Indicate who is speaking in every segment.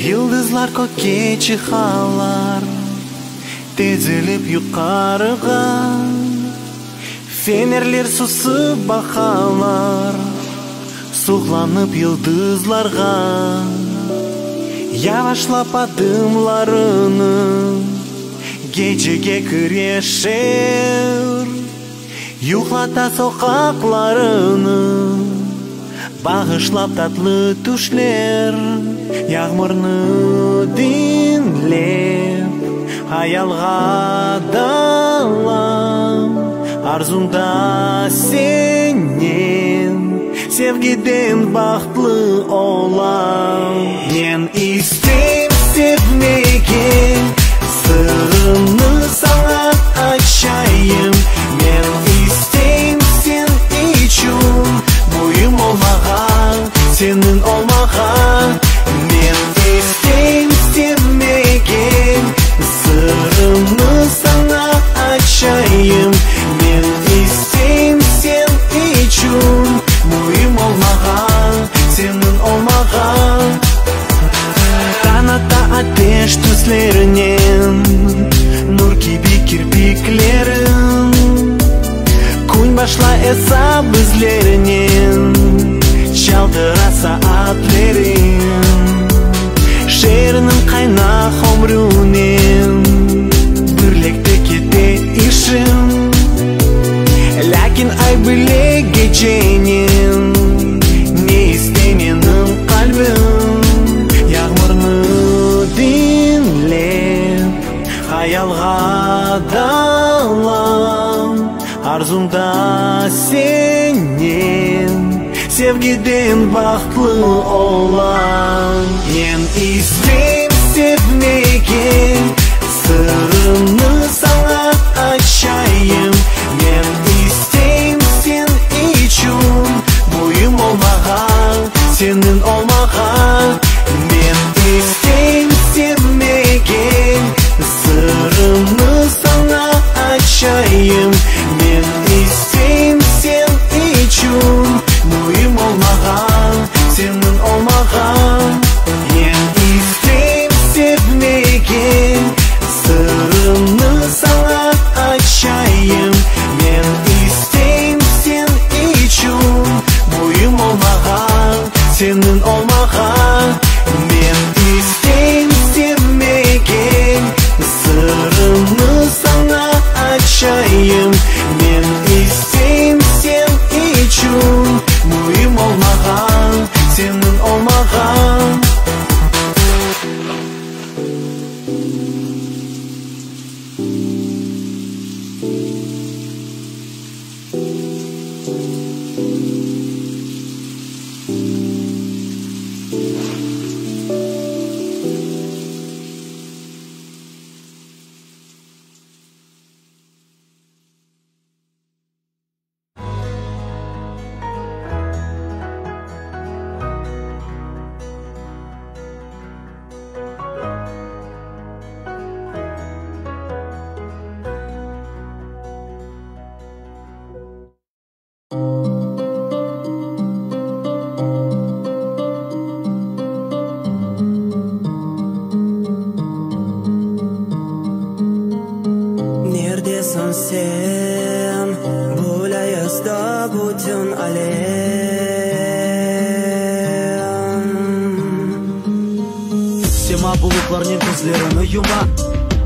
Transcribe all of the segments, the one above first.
Speaker 1: Йылдызлар көкке қалар, Тезіліп юқарыға Фенерлер сұсы бақалар Суғланып йылдызларға Явашлап адымларыны Гечеге кірешер Юхлата соқақларыны Bağışlap tatlı düşler Yağmurunu dinlep Hayalga dalam Arzumda senin Sevgiden bahtlı olam Men istem sevmege Sırrını sana açayım сенің ол маған мен естен істемеген сырымды сана айтшайын мен естен сен ичун мұйым олмаған сенің олмаған таната атеш түслерінен нұр киби кирпиклерін. Күн башла эса бізлерінен Жалдыра саатлерің шерінім қайна ғұмрүнен Бірлікті кете ішім. Ләкін ай біле кеченен Не істеменім қалбім. Яғмырны динлеп Аялға далам. Арзумда сен Sevgiden bahtlı olan. En istem sevmege Sırrını sana açayım. Men istem sen için Boyum olmağa Senin olmağa
Speaker 2: Пагутен алем
Speaker 3: Сема бұлықларнен көзлерін ұйыма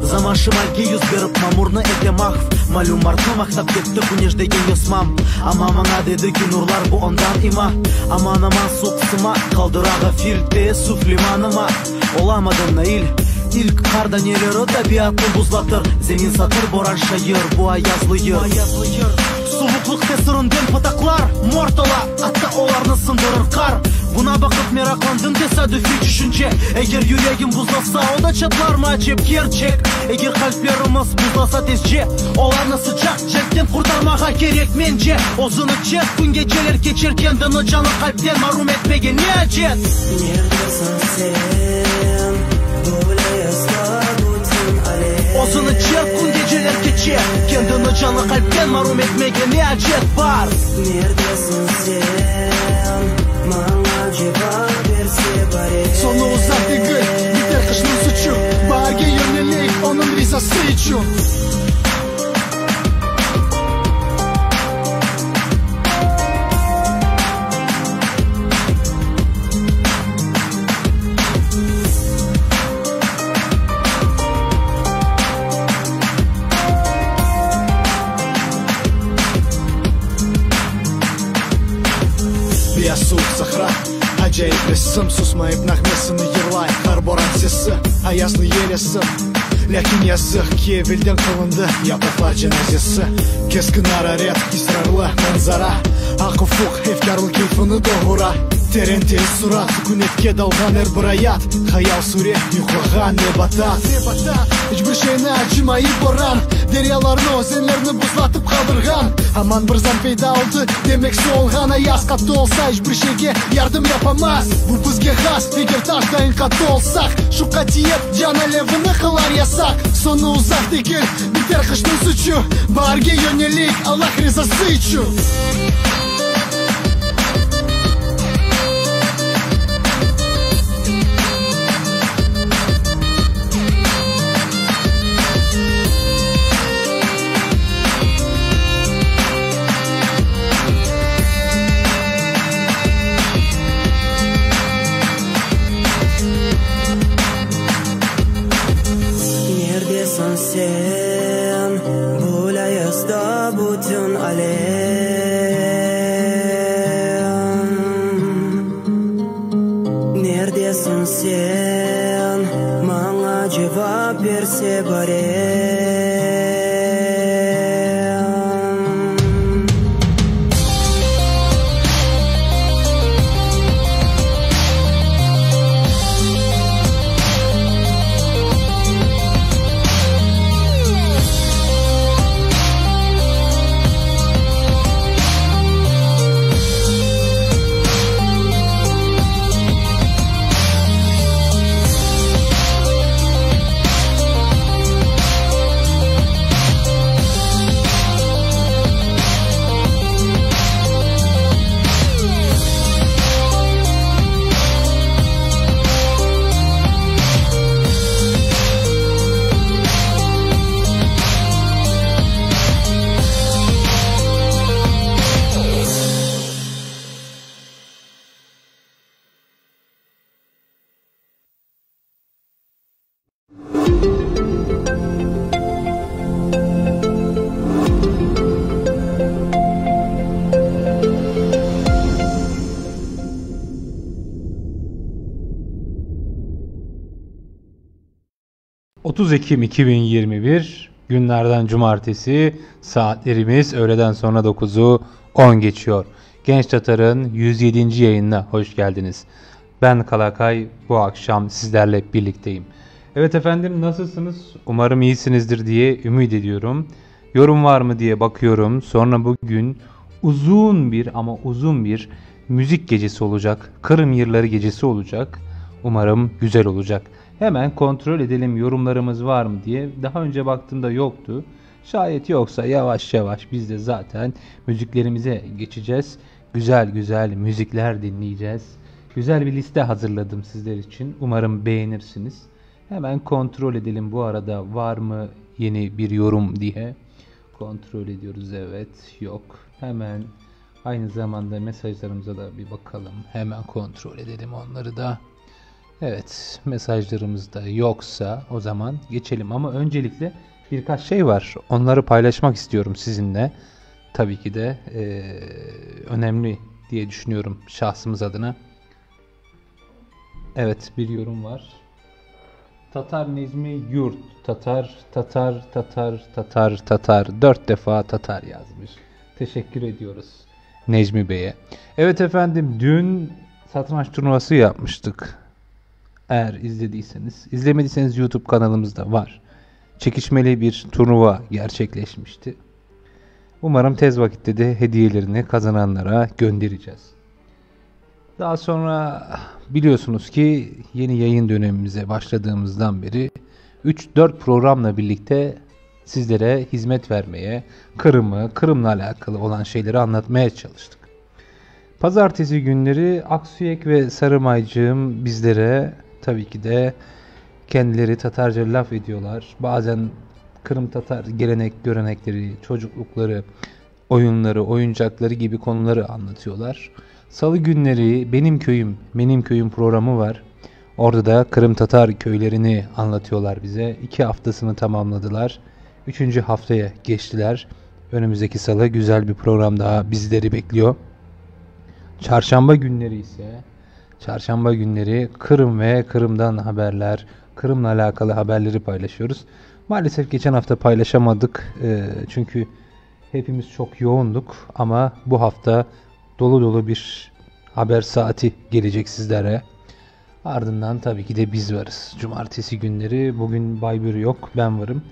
Speaker 3: Замашы мәлге юз беріп мамурны әте мақф Мәлім марқа мақтап кетті күнеш деген есмам Ама маңа деді күнұрлар бу ондан има. Аман аман соқсыма қалдырағы филде суфлиманыма Оламадым наил Илк қарда нелері tabiatni buzlatır zemin сатыр боран шайыр, буа язлы ер. Soğukluk tesirindен pataklar Мортала атта оларны сындырыр қар. Buna bakıp meraklandım tesadüfi düşünce Eğer yüreğim buzlasa o da çatlar mı acep gerçek Eğer kalplerimiz buzlasa tezce Olarını sıcak çekten kurtarmağa gerek mence Ozunu çek gün geceler geçer kendini canı kalpten mahrum etmege ne acet
Speaker 2: Neredesin sen? Bulayız da bütün alem
Speaker 3: Ozunu çek gün кеше кен түні жаны қалпкен не әжет бар нердесің сен
Speaker 2: маңа жеба берсе бар е соны
Speaker 3: ұзат игіт бітер
Speaker 4: қышның сүчу бар кейін елей оның ризасы үчүн тылсым сұсмайып нақмесін ерлай. Қар боран сесі аясын елесі ләкин язық кебілден қылынды япыртла жаназесі кескін арарет исрарлы манзара. Ақы фуқ эфкарлы кейфіні доғыра терен тез сұрат күнекке далған әр бір аят хаял сурет ұйқыға не батат. Ешбір шені жымайып боран. Deryalarını ozenlerini buzlatıp kaldırgan. Aman bir zan peyda oldu Demek soğulgan ayaz katı olsa Hiçbir şeyge yardım yapamaz. Bu bizge has Eğer taştayın katı olsak Şu katiyet can alevini kılar yasak. Sonu uzak değil Biter kışın suçu. Barge yönelik Allah rızası için
Speaker 5: ...30 Ekim 2021 günlerden cumartesi saatlerimiz öğleden sonra 9'u 10 geçiyor. Genç Tatar'ın 107. yayınına hoş geldiniz. Ben Kalakay bu akşam sizlerle birlikteyim. Evet efendim nasılsınız? Umarım iyisinizdir diye ümit ediyorum. Yorum var mı diye bakıyorum. Sonra bugün uzun bir ama uzun bir müzik gecesi olacak. Kırım Yılları gecesi olacak. Umarım güzel olacak. Hemen kontrol edelim yorumlarımız var mı diye. Daha önce baktığımda yoktu. Şayet yoksa yavaş yavaş biz de zaten müziklerimize geçeceğiz. Güzel güzel müzikler dinleyeceğiz. Güzel bir liste hazırladım sizler için. Umarım beğenirsiniz. Hemen kontrol edelim bu arada var mı yeni bir yorum diye. Kontrol ediyoruz evet yok. Hemen aynı zamanda mesajlarımıza da bir bakalım. Hemen kontrol edelim onları da. Evet mesajlarımız da yoksa o zaman geçelim ama öncelikle birkaç şey var. Onları paylaşmak istiyorum sizinle. Tabii ki de eee, önemli diye düşünüyorum şahsımız adına. Evet bir yorum var. Tatar Necmi Yurt. Tatar, Tatar, Tatar, Tatar, Tatar. Dört defa Tatar yazmış. Teşekkür ediyoruz Necmi Bey'e. Evet efendim dün satranç turnuvası yapmıştık. Eğer izlediyseniz. izlemediyseniz YouTube kanalımızda var. Çekişmeli bir turnuva gerçekleşmişti. Umarım tez vakitte de hediyelerini kazananlara göndereceğiz. Daha sonra biliyorsunuz ki yeni yayın dönemimize başladığımızdan beri 3-4 programla birlikte sizlere hizmet vermeye, Kırım'ı, Kırım'la alakalı olan şeyleri anlatmaya çalıştık. Pazartesi günleri Aksuyek ve Sarımaycığım bizlere tabii ki de kendileri Tatarca laf ediyorlar. Bazen Kırım Tatar gelenek, görenekleri, çocuklukları, oyunları, oyuncakları gibi konuları anlatıyorlar. Salı günleri Benim Köyüm, Benim Köyüm programı var. Orada da Kırım Tatar köylerini anlatıyorlar bize. İki haftasını tamamladılar. Üçüncü haftaya geçtiler. Önümüzdeki salı güzel bir program daha bizleri bekliyor. Çarşamba günleri ise Çarşamba günleri Kırım ve Kırım'dan haberler, Kırım'la alakalı haberleri paylaşıyoruz. Maalesef geçen hafta paylaşamadık e, çünkü hepimiz çok yoğunduk ama bu hafta dolu dolu bir haber saati gelecek sizlere. Ardından tabii ki de biz varız. Cumartesi günleri bugün Baybür yok ben varım.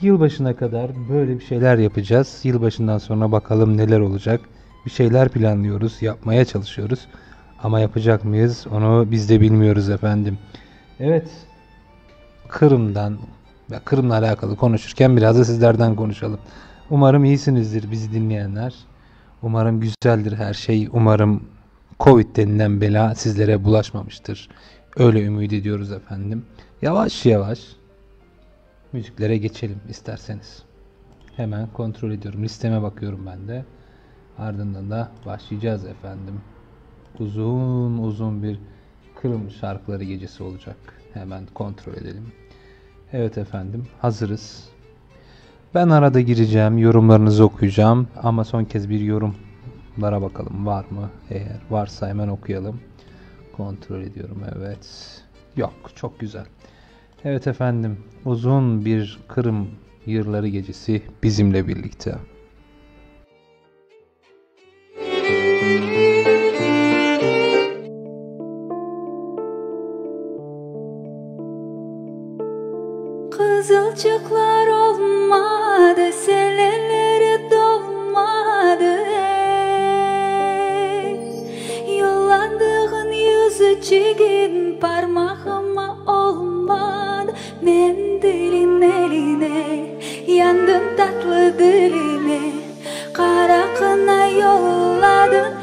Speaker 5: Yılbaşına kadar böyle bir şeyler yapacağız. Yılbaşından sonra bakalım neler olacak. Bir şeyler planlıyoruz, yapmaya çalışıyoruz. Ama yapacak mıyız onu biz de bilmiyoruz efendim. Evet, Kırım'dan Kırım'la alakalı konuşurken biraz da sizlerden konuşalım. Umarım iyisinizdir bizi dinleyenler. Umarım güzeldir her şey. Umarım Covid denilen bela sizlere bulaşmamıştır. Öyle ümit ediyoruz efendim. Yavaş yavaş müziklere geçelim isterseniz. Hemen kontrol ediyorum. Listeme bakıyorum ben de. Ardından da başlayacağız efendim. Uzun uzun bir Kırım şarkıları gecesi olacak. Hemen kontrol edelim. Evet efendim hazırız. Ben arada gireceğim, yorumlarınızı okuyacağım ama son kez bir yorumlara bakalım var mı? Eğer varsa hemen okuyalım. Kontrol ediyorum evet. Yok çok güzel. Evet efendim uzun bir Kırım yırları gecesi bizimle birlikte.
Speaker 6: Kızılcıklar olmadı, seleleri dolmadı ey Yollandığın yüzücüğün parmağıma olmadı. Mendilin eline, yandım tatlı dilime. Kara kına yolladın,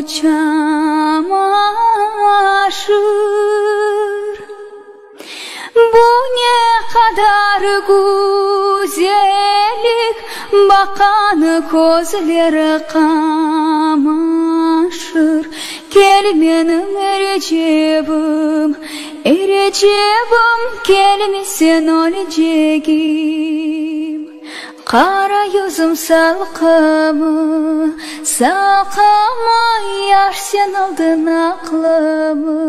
Speaker 6: çamaşır Bu ne kadar güzellik Bakanı gözleri kamaşır Gel benim Recep'im Recep'im Gelmesin olacağım Kara yüzüm salkımı Salkımı Yar sen aldın aklımı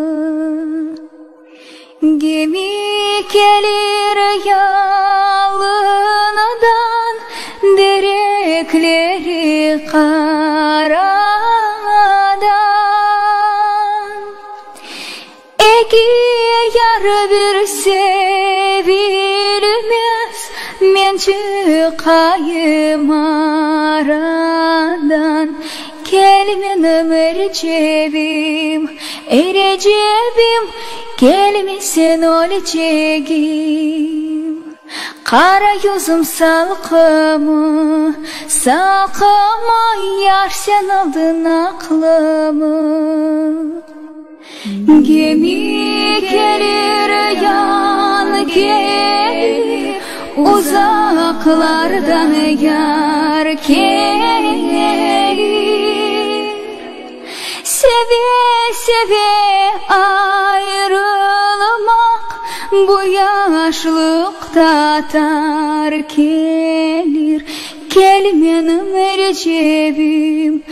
Speaker 6: Gemi gelir yalından Derekleri karadan Egi yar bir sevilmez Men çıkayım aradan. Gel benim Recep'im Recep'im Gelmesin olacağım Kara yüzüm salkımı Salkımı. Yar sen aldın aklımı. Gemi gelir yan gelir Uzaklardan yar Seve seve ayrılmak Bu yaşlıkta tar gelir. Gel benim Recep'im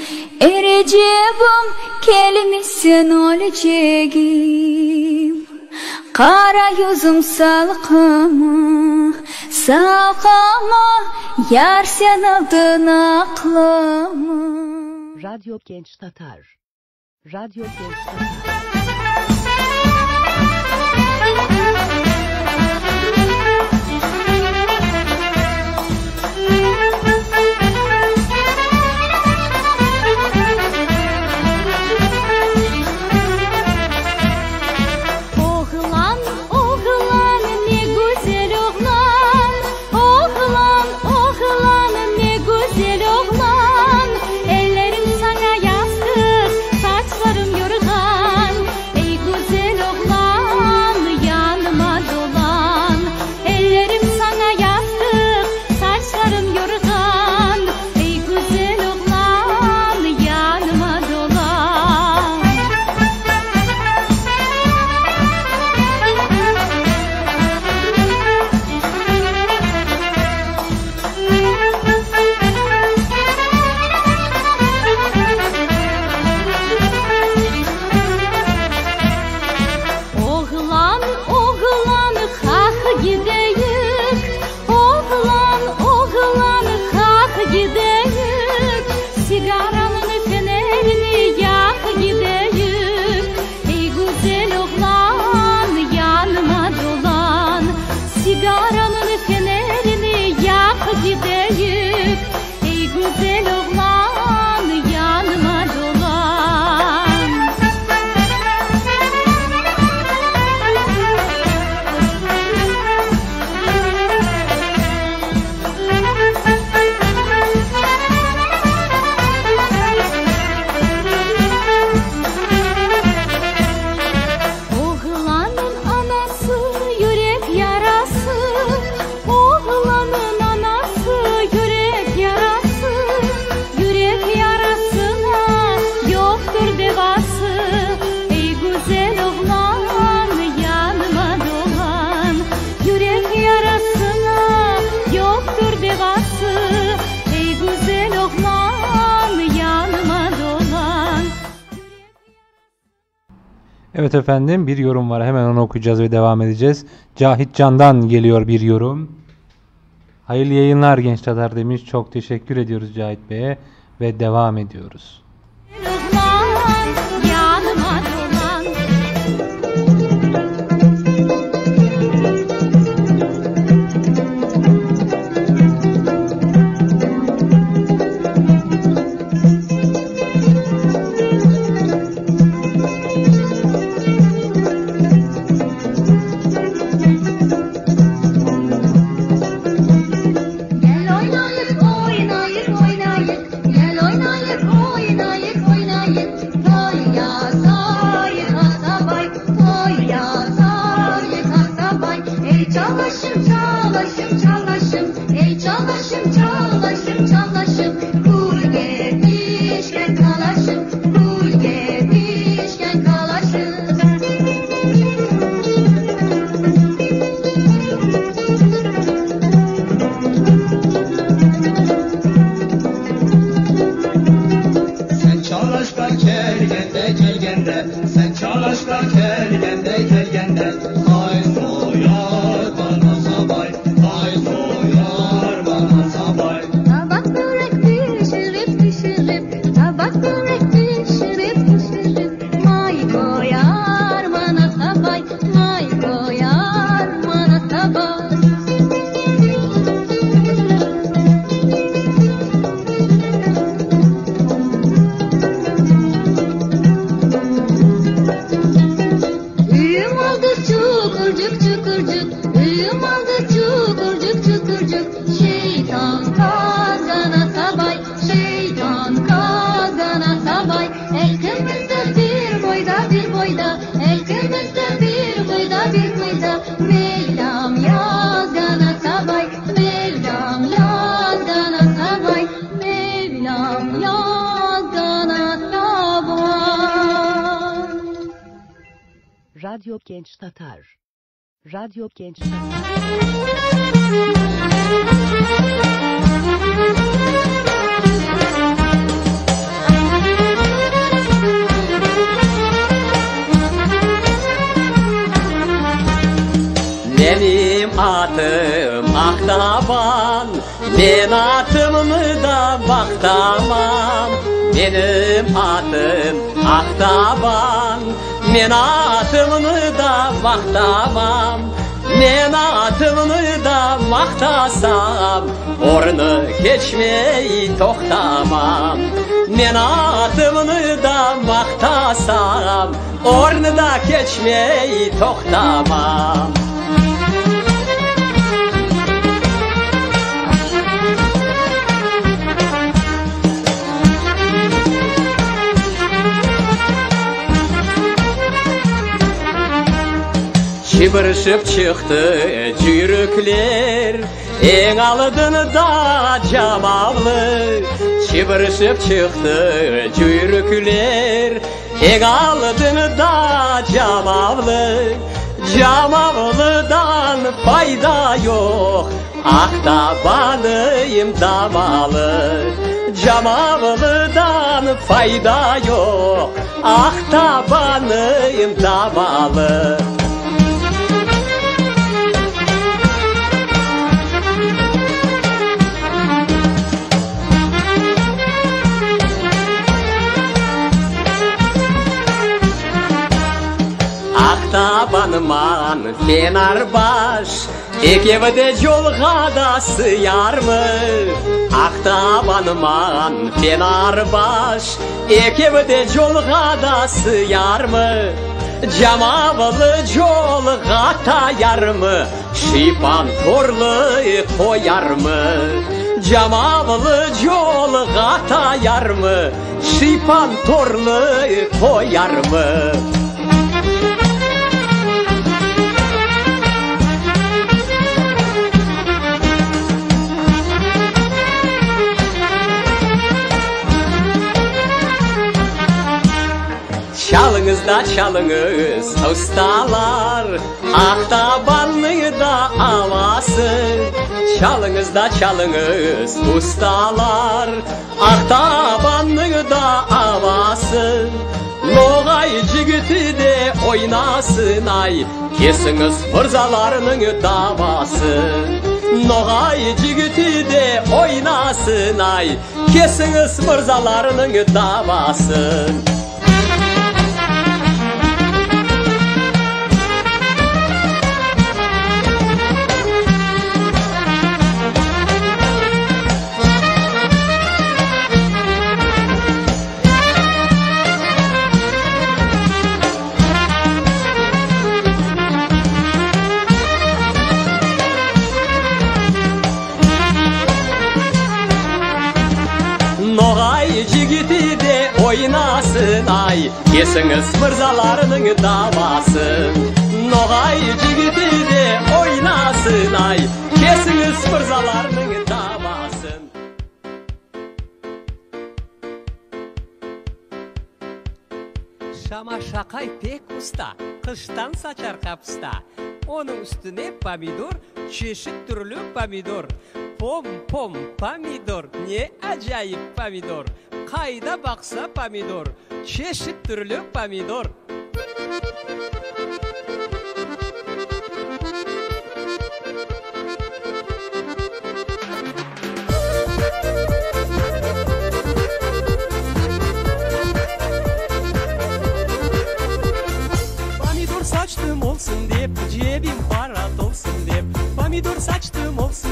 Speaker 6: Recep'im Gelmesin olacağım қара жүзім салқыма сақама яр сен алдын ақлыма
Speaker 7: радио genç Татар. Радио genç
Speaker 6: Татар.
Speaker 8: Evet efendim bir yorum var. Hemen onu okuyacağız ve devam edeceğiz. Cahit Can'dan geliyor bir yorum. Hayırlı yayınlar genç Tatar demiş. Çok teşekkür ediyoruz Cahit Bey'e ve devam ediyoruz.
Speaker 9: Radyo Genç Tatar.
Speaker 10: Benim adım Aktaban Ben atımı da baktamam Benim adım Aktaban Men atımı da baktamam Men atımı da maktasam Ornu geçmeyi toktamam Men atımı da maktasam Ornu da geçmeyi toktamam Çıbırışıp çıktı cürükler. En aldığını da camavlı Çıbırışıp çıktı cürükler. En aldığını da camavlı Camavlıdan fayda yok. Aktabanıyım damalı Camavlıdan fayda yok. Aktabanıyım damalı Aktabanman Fenerbaş Ekevde yolga da sıyar mı? Aktabanman Fenerbaş Ekevde yolga da sıyar mı? Camavlı yolga tayar mı? Şipan torlu koyar mı? Camavlı yolga tayar mı? Şipan torlu koyar mı? Çalınız ustalar Aktabanlı da havası Çalınız da çalınız ustalar Aktabanlı da havası Nogay cigiti de oynasın ay Kesiniz mırzalarının davası. Noğay cigiti de oynasın ay Kesiniz mırzalarının davası Ойнасын, ай, есіңіз мырзаларының давасы ноғай жігіті де ойнасынай кесіңіз мұрзаларының дамасын.
Speaker 11: шама шақай пек ұста қыштан сачар қапыста оның үстіне помидор чешік түрлі помидор Pom pom pomidor, ne acayip pomidor. Kayda baksa pomidor, çeşit türlü pomidor. Pomidor saçtım olsun dep cebim para dolsun dep Pomidor saçtım olsun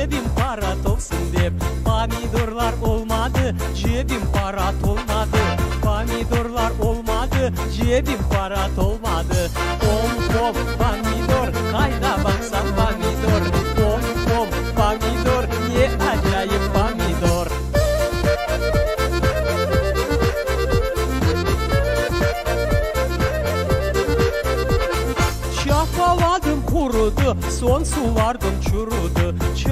Speaker 11: cebim para dolsun dep. Pomidorlar olmadı cebim para olmadı Pomidorlar olmadı cebim para olmadı Pom pom pomidor kayda baksan pomidor. Pom pom pomidor ne acayip pomidor. Çapaladım kurudu, son sulardan çurudu.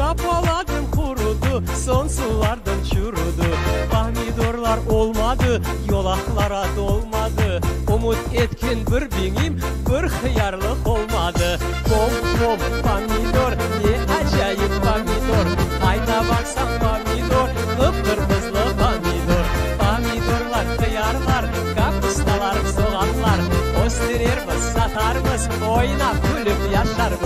Speaker 11: Çapaladım kurudu, son sulardan çurudu. Pomidorlar olmadı, yolaklara dolmadı. Umut etkin bir binim, bir hıyarlık olmadı. Pom pom pomidor, ne acayip pomidor. Ayna baksan pomidor, kıpkırmızı pomidor. Pomidorlar, hıyarlar, kapustalar, soğanlar. Gösterirmiz, satarmız, oynap gülüp yaşarmız.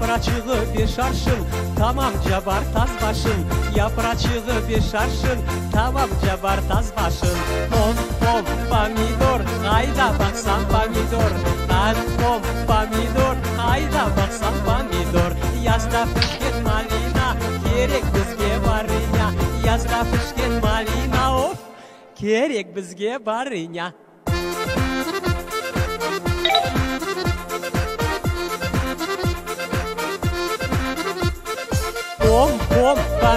Speaker 11: Yapraçığı bir şarşın Tamam cabar taz başın. Yapraçığı bir şarşın Tamam cabar taz başın. Pom pom pomidor Hayda baksan pomidor. Pom pom pomidor Hayda baksan pomidor. Yazda fışket malina Gerek bizge var Yazda fışket malina of Gerek bizge var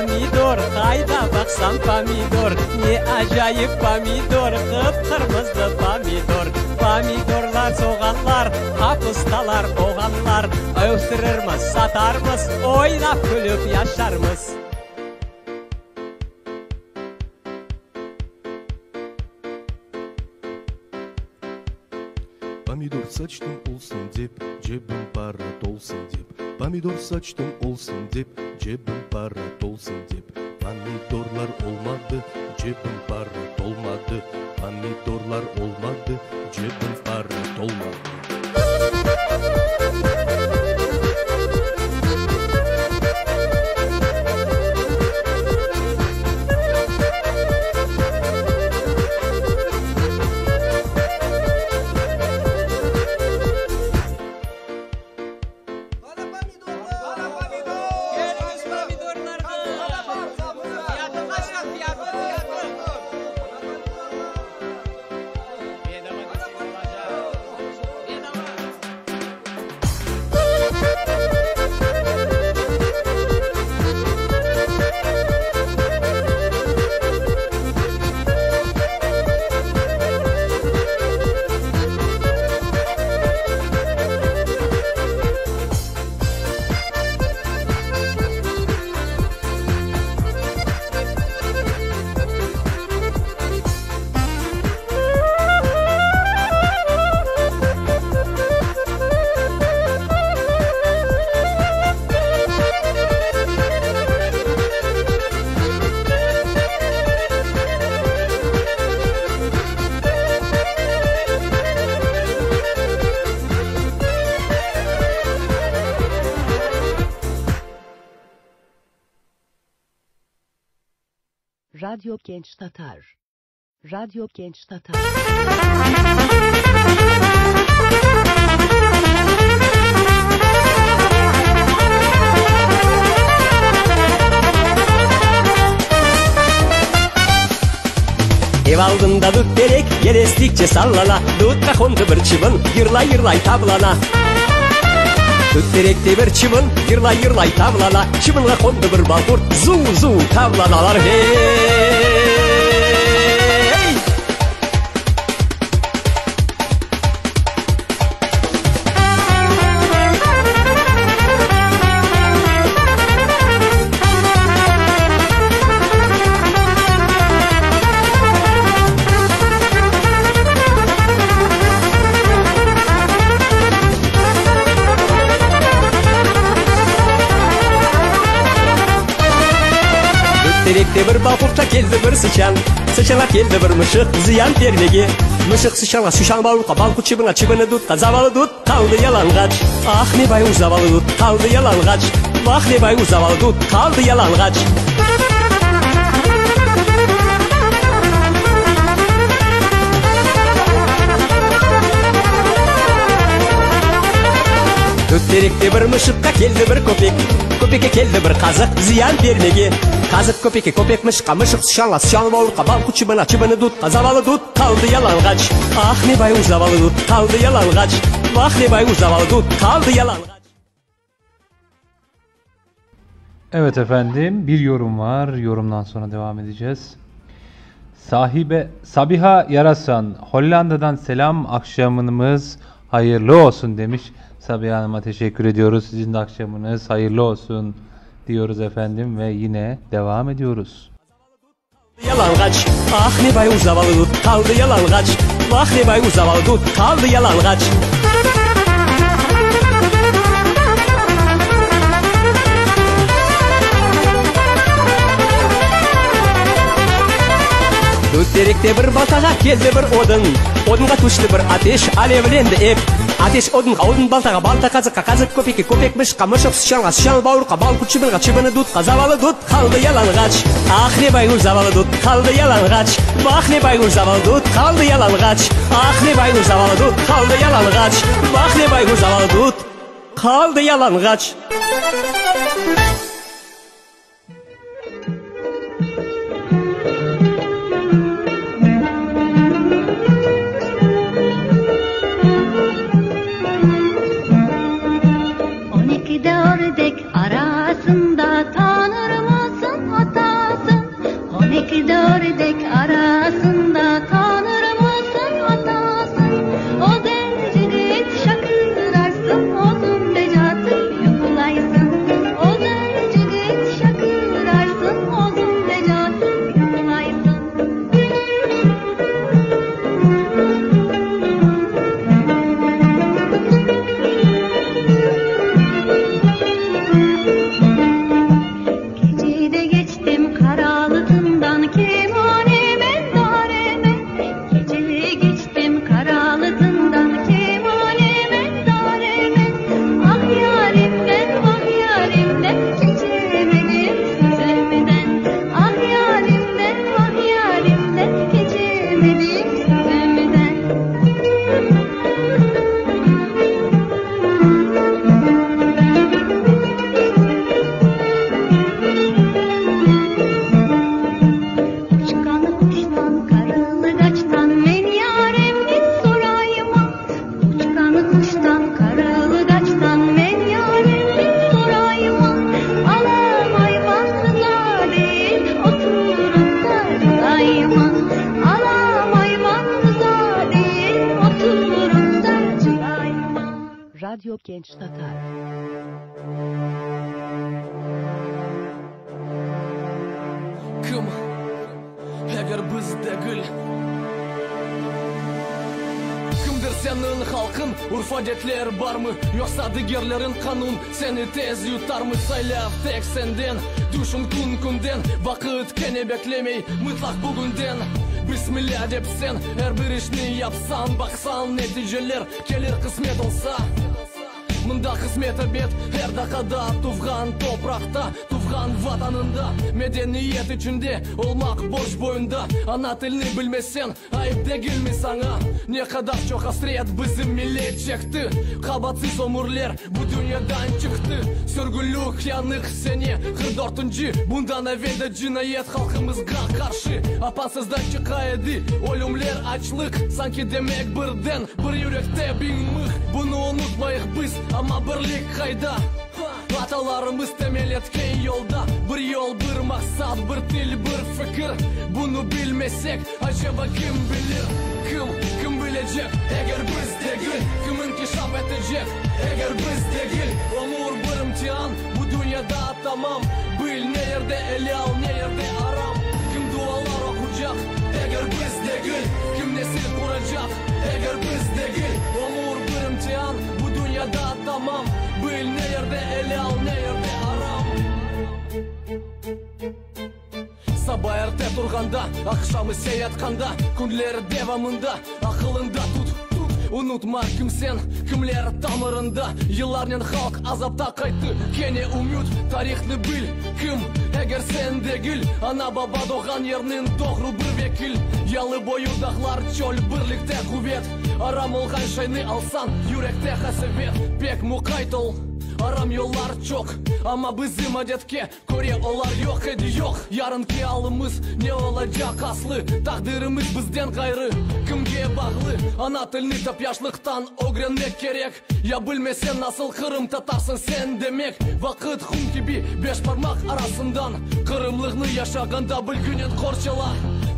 Speaker 11: помидор қайда бақсам помидор. Не ажайып помидор қып помидор. Помидорлар соғанлар Апысталар оғанлар өсірерміз сатармыз ойнап күліп яшармыз.
Speaker 12: Помидор сачтың болсын деп жебім бары толсын деп. Pomidor saçtım olsun dip cebim para dolsun dip. Pomidorlar olmadı cebim para dolmadı. Pomidorlar olmadı cebim para dolmadı.
Speaker 7: Radyo Genç Tatar. Radyo Genç Tatar.
Speaker 10: Ev aldığında dut derek yer estikçe sallana Dutta kondu bir çıbın yırlay yırlay tablana Derekte bir çıbın yırlay yırlay tablana Çıbınga kondu bir balkurt zu tavlanalar hey Derekte bir balkukta keldi bir sıçan. Sıçana keldi bir mışık ziyan termegi Mışık sıçana suşan balukka balku çıbına çıbını dut Zavalı dut kaldı yalangach Ah ne bay uzavalı dut kaldı yalangach Vah ne bay uzavalı dut kaldı yalangach Ötterekte bir mışıkka keldi bir köpek Köpeke keldi bir kazık ziyan vermege Kazık köpeke köpek mışıkka mışık sıçanla sıçan bolukka Bal kuçubuna çıbını dut Zavalı dut kaldı yalangaç Ah ne bay uzavalı dut kaldı yalangaç Vah ne bay uzavalı dut kaldı yalangaç
Speaker 5: Evet efendim bir yorum var. Yorumdan sonra devam edeceğiz. Sahibe Sabiha Yarasan Hollanda'dan selam akşamımız hayırlı olsun demiş. Sabiha Hanım'a teşekkür ediyoruz. Sizin de akşamınız hayırlı olsun diyoruz efendim ve yine devam ediyoruz.
Speaker 10: Yalangaç Ah ne bay uzavalı dut kaldı yalangaç Vah ne bay uzavalı dut kaldı yalangaç Ötterekte bir baltaga keldi bir odun. Odunga tuştu bir ateş alevlendi Адеш одын қаудын балтаға балта қазы қақазы көпеке көпек біш қамышық сұшанға сұшан бауыр қабал күчіпінға чіпіні дұт қазавалы дұт қалды ялалғач Ахне байғур завалы дұт қалды ялалғач Бахне байғур завалы дұт қалды ялалғач Ахне байғур завалы дұт қалды ялалғач Бахне байғур завалы дұт
Speaker 8: қалды ялалғач ördek arasında tanır mısın hatasın? On iki ördek
Speaker 13: садыгерлерін қанун сені тез ютармыз сайлап тек сенден душым күн күнден бақыт кене беклемей мұтлақ бүгінден бисмилля деп сен әрбір ішіне япсан бақсан нәтижелер келер қызмет олса мында қызмет обед әрдақада туған топырақта туған ватанында мәдениет ішінде олмақ борыш бойында ана тілін білмесең айып дегілмей саңа Ne kadar çok hasret bizim millet çekti. Kabatsız omurlar bu dünyadan çıktı. Sürgülük yanık seni 44. Bundan evvel de cinayet halkımızga karşı. Apansızdan çıkaydı ölümler açlık. Sanki demek birden bir yürekte bin mıh. Bunu unutmayık biz ama birlik kayda. Atalarımız temel etken yolda. Bir yol bir maksat bir dil bir fikir. Bunu bilmesek acaba kim bilir? Kim, kim bilecek eğer biz değil Kimin kişaf edecek eğer biz değil Umur bir imtihan bu dünyada tamam. Bil ne yerde ele al ne yerde aram. Kim dualar okuyacak eğer biz değil Kim nesil kuracak. Eğer biz değil Umur bir imtihan bu dünyada tamam. Bil ne yerde ele al ne yerde aram сабай әрте тұрғанда ақшамы сей атқанда күнлері девамында ақылыңда тұт Ұнытма кім сен, кімлер тамырында. Еларнен халық азапта қайтты Кене үміт, тарихты біл Кім, егер сен де гүл Ана баба доған ернін доғру бір векіл. Ялы бойы дақлар чөл бірлікте құвет Арам шайны алсан, юректе хасывет Бек мұқайтыл Арам çok ama bizim adetke Kore olar yok hadi yok Yarınki alımız ne olacak aslı Takdirimiz bizden gayrı Kimge bağlı Ana tilini tap yaşlıktan öğrenmek gerek Ya bilmesen nasıl Kırım tatarsın sen demek Vakit hum gibi beş parmak arasından Kırımlığını yaşaganda bilgünün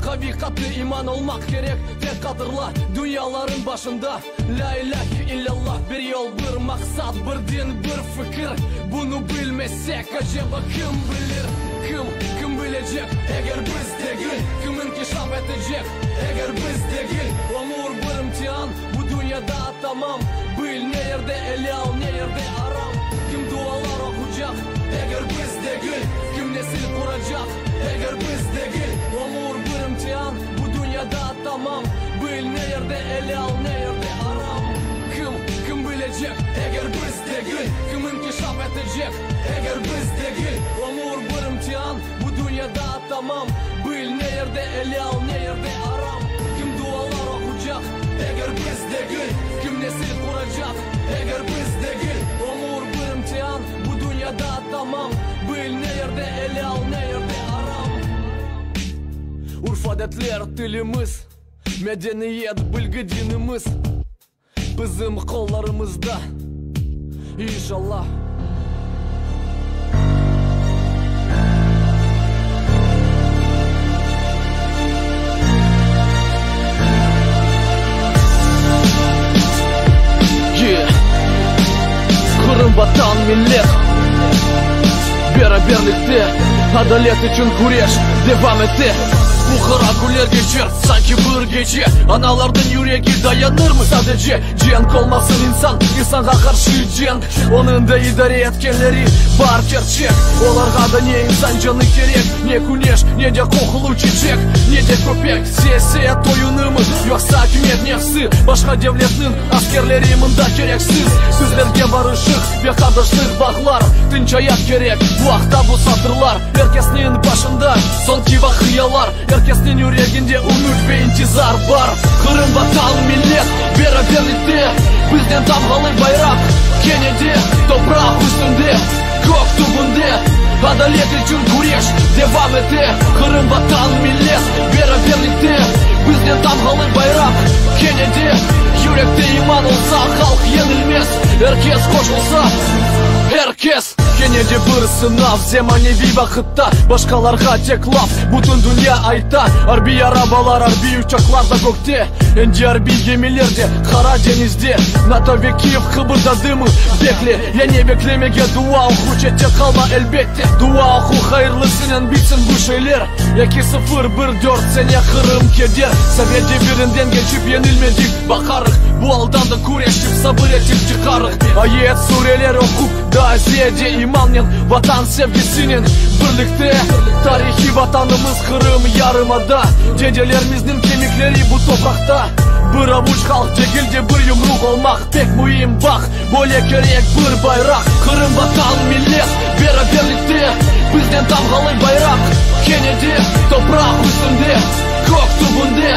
Speaker 13: korçala Havikatlı iman olmak gerek. Tek katırla dünyaların başında. La ilahe illallah bir yol bir maksat bir din bir fikir. Bunu bilmesek acaba kim bilir? Kim, kim bilecek? Eğer biz değil Kimin kişaf edecek? Eğer biz değil Umur bir imtihan bu dünyada tamam. Bil ne yerde ele al ne yerde aram. Kim dualar okuyacak? Eğer biz değil Kim nesil kuracak. Eğer biz değil Umur bir imtihan bu dünyada tamam. Bil ne yerde ele al ne yerde aram. Kim, kim bilecek? Eğer biz değil Kimin kişaf edecek? Eğer biz değil Umur bir imtihan bu dünyada tamam. Bil ne yerde ele al ne yerde aram. Kim dualar okuyacak? Eğer biz değil Kim nesil kuracak? Eğer biz değil Umur bir bu dünyada tamam Bil ne yerde ele al ne yerde aram Urf adetler tilimiz Medeniyet bilgi dinimiz Bizim kollarımızda. İnşallah. Yeah. Kırım vatan millet Beraberlikte Adalet için kureş Devam etti Bu kara güller geçer sanki bir gece. Analardan yüreği dayanır mı sadece? Cenk olmasın insan insana karşı cenk Onun da idare etkenleri var gerçek. Olarga da ne insan canı gerek? Ne güneş ne de kokulu çiçek? Ne de köpek Siyasiyet oyunu mu? Yoksa hükümet nefsi Başka devletin askerleri mında gereksiz. Sizlerge barışık ve kardeşlik bağlar. Tinç hayat gerek. Bu akta bu satırlar Herkesinin başında. Son kiva hıyalar Herkesin yüreğinde umut ve intizar var. Kırım vatan millet Beraberlikte Bizden damgalı bayrak Kennedy Toprak üstünde. Gök tubunda Adalet için güreş devam etti Kırım vatan millet Beraberlikte Bizden damgalı bayrak Kennedy. Yürekte iman olsa halk yenilmez. Herkes koşulsa herkes кенеде бір сынав заманеви бақытта башқаларға тек лав бұтын дүния айта арби арабалар арби учакларда көкте Әнде арби кемелерде қара денізде Нато векиев қыбырда дымы бекле не беклемеге дуа оқу шетте қалма әлбетте дуа оқу хайырлысынан битсін бүшелер яки сыфыр бір дөрт сене қырым кедер совет бірінден кешіп енілмедік бақарық бұл алданды көрешіп сабыр етіп чықарық Айет сүрелер оқып да Азияде де иман мен ватан sevgisinin бірлікте тарихи ватанымыз қырым ярымада деделеріміздің кемеклері бұл топырақта бір ауыш халық дегелде бір жұмруқ болмақ тек мұйым бақ бөле керек бір байрақ қырым ватан милет, бері бірлікте бізден тамғалы байрақ кенеде топырақ үстінде көк түбінде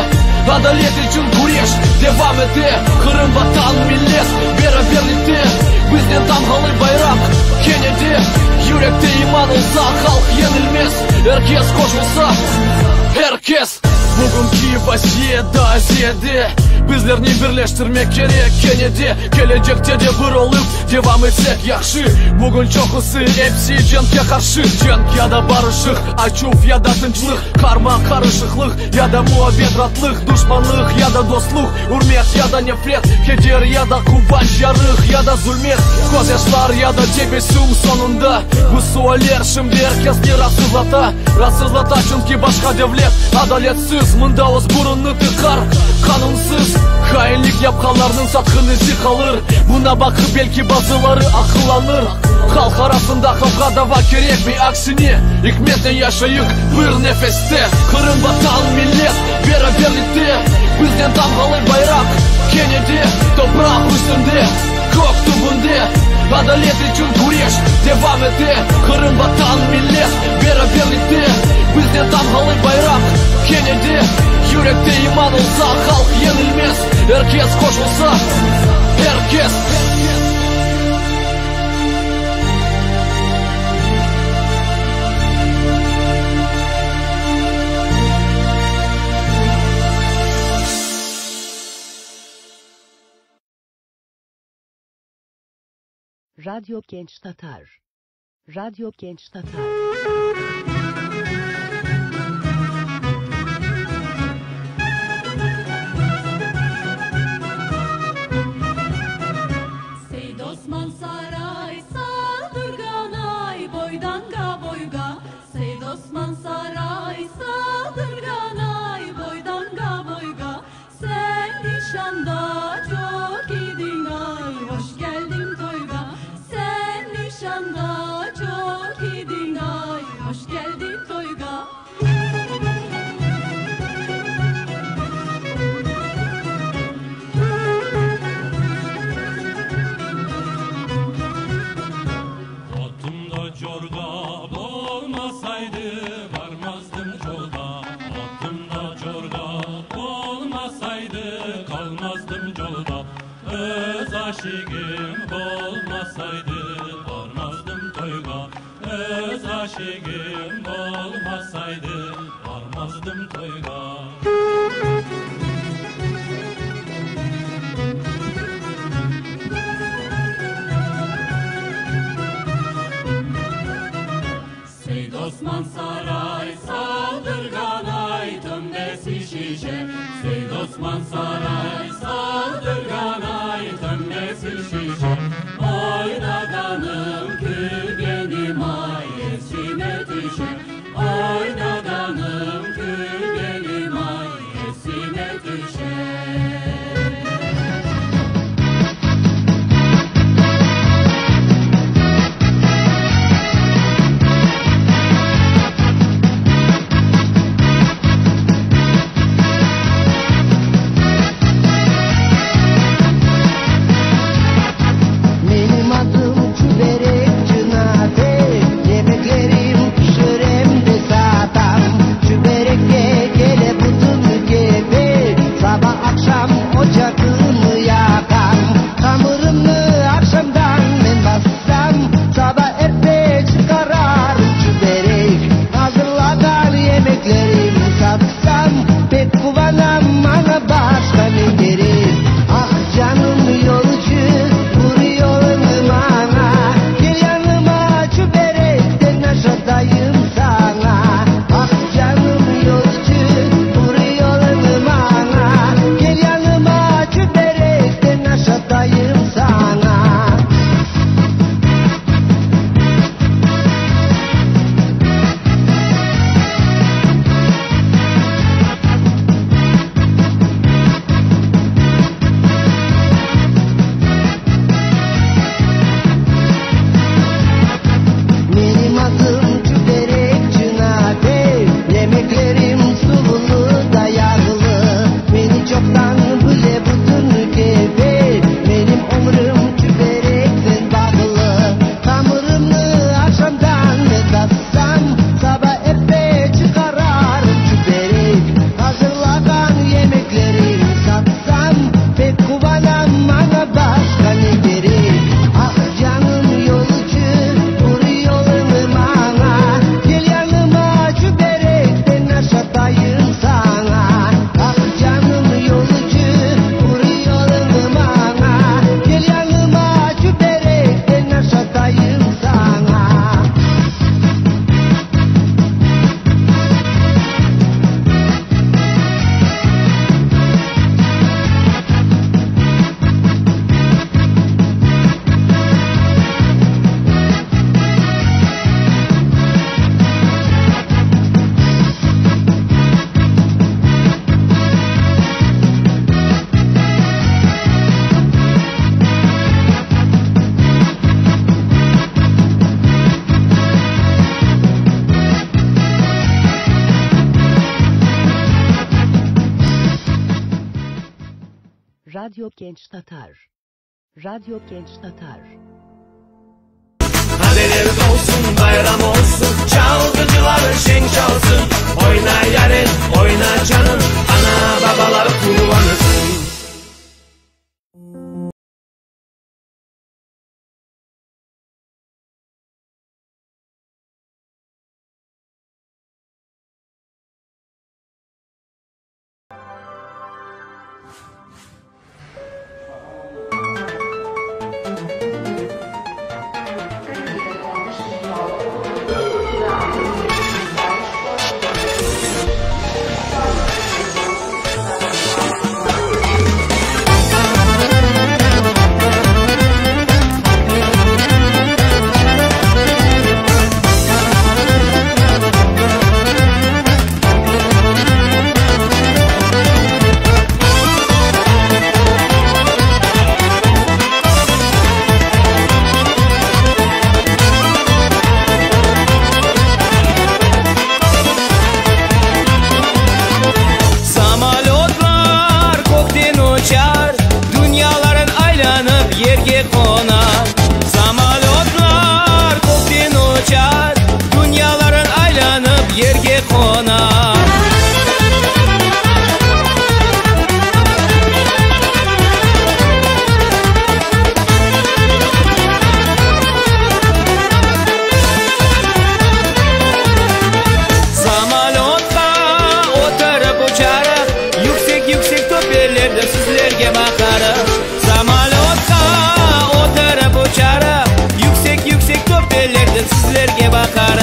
Speaker 13: адалет үшін күреш девам ете қырым ватан милет бері бірлікте бізден таңғалы байрақ кенеде жүректе иман ұлса халық еңілмес әркез қосылса әркез бүгін киев россияда азияде біздерни бірлештірмек керек кенеде келешекте де бір болып девам етсек яхшы бүгін чоқысы эпси женке қарсы да барышық ачув яда тынчлық қарма қарышықлық яда муабет ратлық душманлық яда дослух, урмет яда нефрет кедер яда қуаныш ярых, яда zulmet. Көз яшлар яда тебесу соңында бұл суалер шымберкесне рассызлата Расызлата, чүнки башқа девлет мында озбұрынны тықар Hainlik yapkanlarının satkın izi kalır. Buna bakıp belki bazıları akıllanır Halk arasında kavga da var gerek mi aksini Hikmetle yaşayık bir nefeste. Kırım vatan millet beraberlikte Bizden damgalı bayrak Kennedy toprak üstünde. Gök tubunda Adalet için güreş devam ede Kırım vatan millet beraberlikte Bizden damgalı bayrak Kennedy Yürekte iman olsa halk yenilmez Herkes koşulsa Herkes
Speaker 7: Radyo Genç Tatar. Radyo Genç Tatar.
Speaker 14: Boyga Seyd
Speaker 15: Aşıkım olmasaydı varmazdım toyga
Speaker 14: Seyd Osman Saray saldırgan ay tömbesi şişe. Seyd Osman Saray
Speaker 9: Radyo Genç Tatar. Radyo Genç Tatar.
Speaker 16: Haneler olsun bayram olsun Çalgıcılar şen çalsın Oyna yarın oyna canım Ana babalar kullanırsın bajar.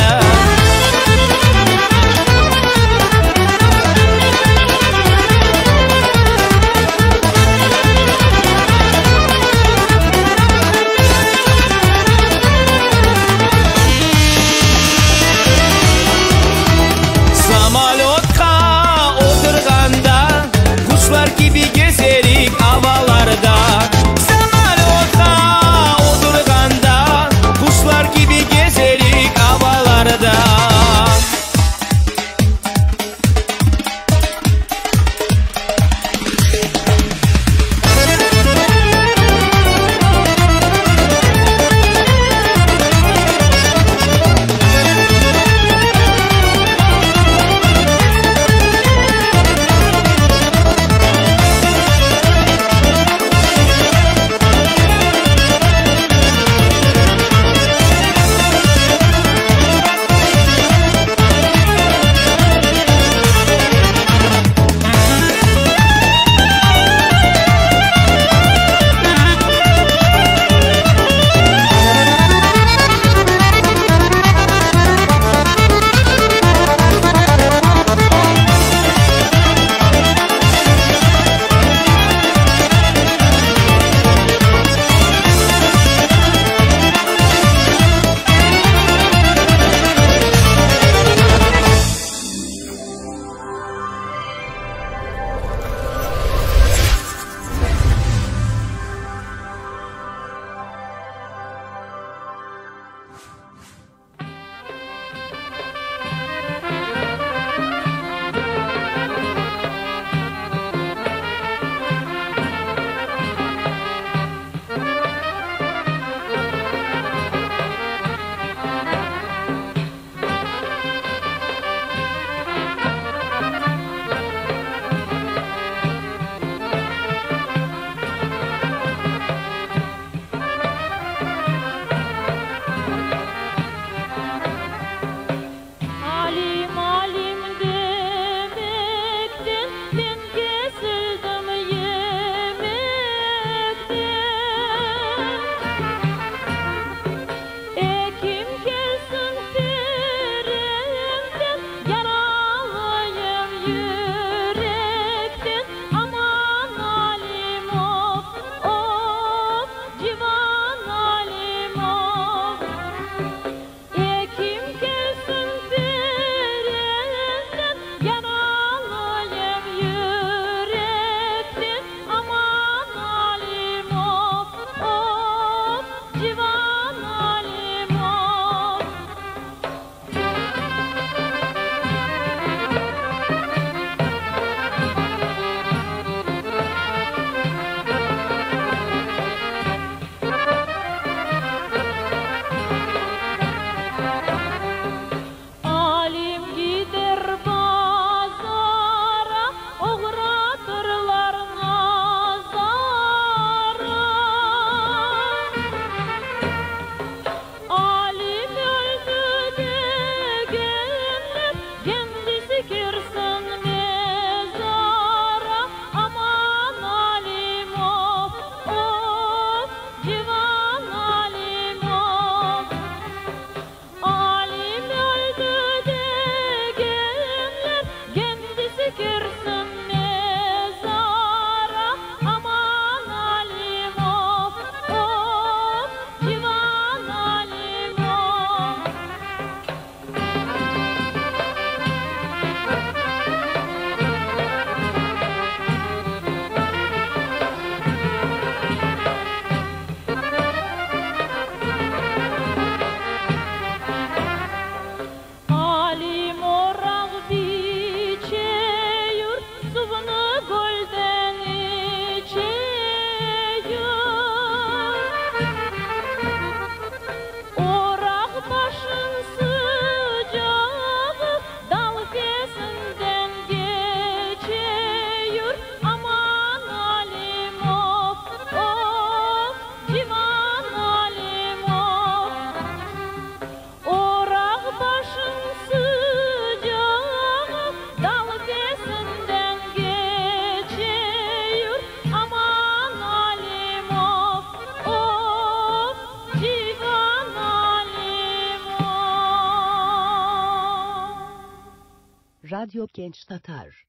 Speaker 7: Radyo Genç Tatar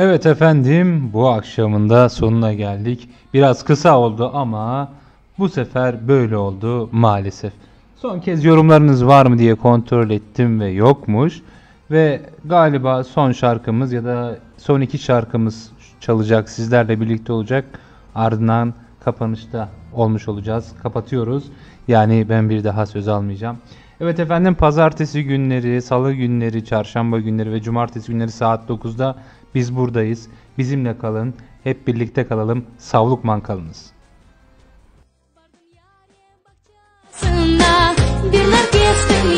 Speaker 5: Evet efendim bu akşamın da sonuna geldik. Biraz kısa oldu ama bu sefer böyle oldu maalesef. Son kez yorumlarınız var mı diye kontrol ettim ve yokmuş. Ve galiba son şarkımız ya da son iki şarkımız çalacak sizlerle birlikte olacak. Ardından kapanışta olmuş olacağız. Kapatıyoruz. Yani ben bir daha söz almayacağım. Evet efendim pazartesi günleri, salı günleri, çarşamba günleri ve cumartesi günleri saat 9'da biz buradayız. Bizimle kalın. Hep birlikte kalalım. Savlukman kalınız.
Speaker 17: Sına birler kestim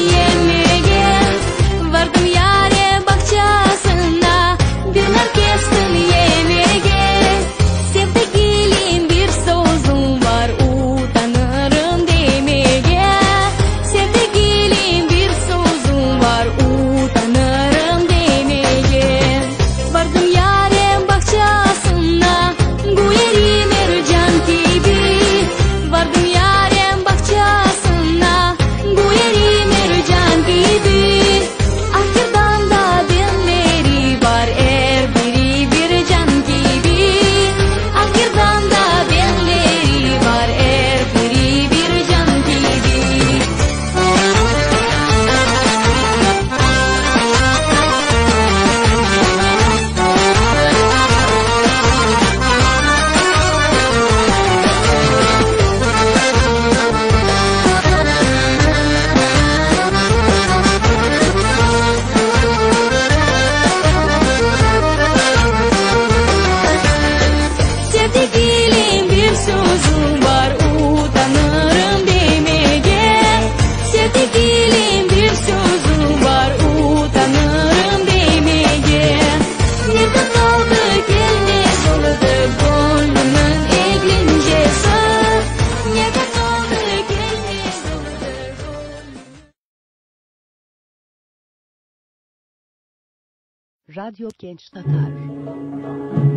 Speaker 7: Radyo Genç Tatar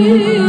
Speaker 7: you.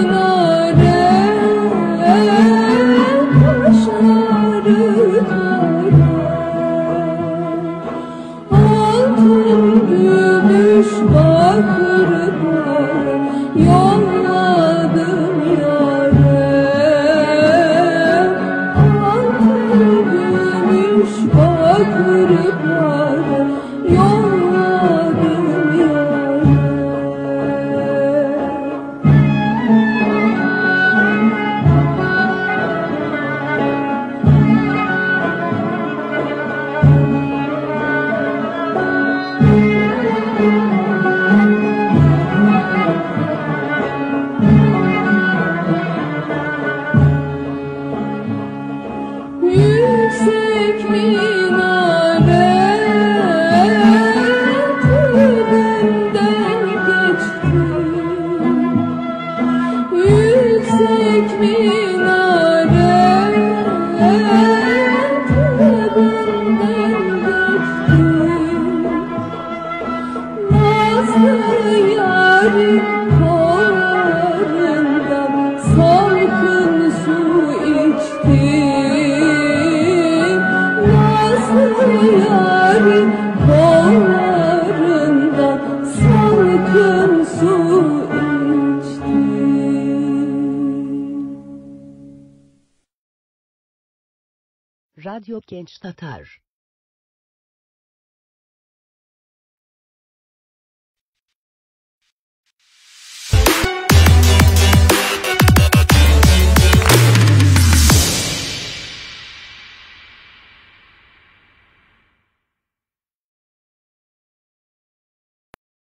Speaker 7: Genç Tatar